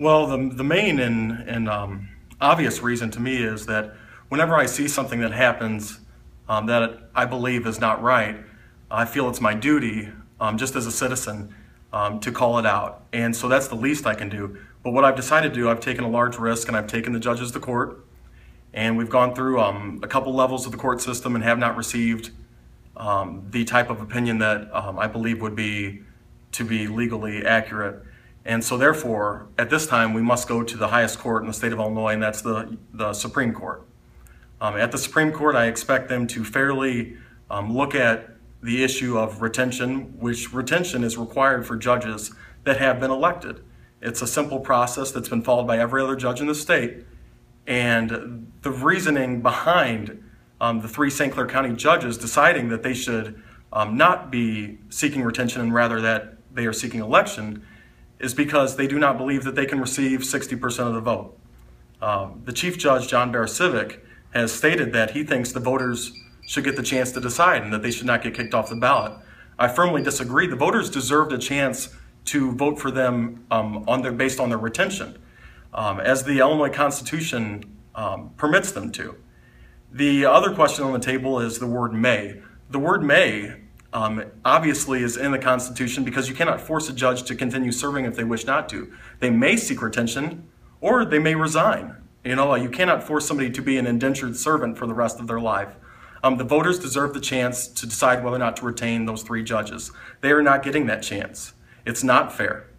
Well, the, the main and, and um, obvious reason to me is that whenever I see something that happens um, that I believe is not right, I feel it's my duty, um, just as a citizen, um, to call it out. And so that's the least I can do. But what I've decided to do, I've taken a large risk and I've taken the judges to court. And we've gone through um, a couple levels of the court system and have not received um, the type of opinion that I believe would be to be legally accurate. And so therefore, at this time, we must go to the highest court in the state of Illinois, and that's the, the Supreme Court. Um, at the Supreme Court, I expect them to fairly um, look at the issue of retention, which retention is required for judges that have been elected. It's a simple process that's been followed by every other judge in the state. And the reasoning behind um, the three St. Clair County judges deciding that they should um, not be seeking retention and rather that they are seeking election is because they do not believe that they can receive 60% of the vote. Um, the Chief Judge, John Baricevic, has stated that he thinks the voters should get the chance to decide and that they should not get kicked off the ballot. I firmly disagree. The voters deserved a chance to vote for them um, on their, based on their retention, um, as the Illinois Constitution um, permits them to. The other question on the table is the word may. The word may um, obviously is in the Constitution because you cannot force a judge to continue serving if they wish not to. They may seek retention or they may resign. You know, you cannot force somebody to be an indentured servant for the rest of their life. Um, the voters deserve the chance to decide whether or not to retain those three judges. They are not getting that chance. It's not fair.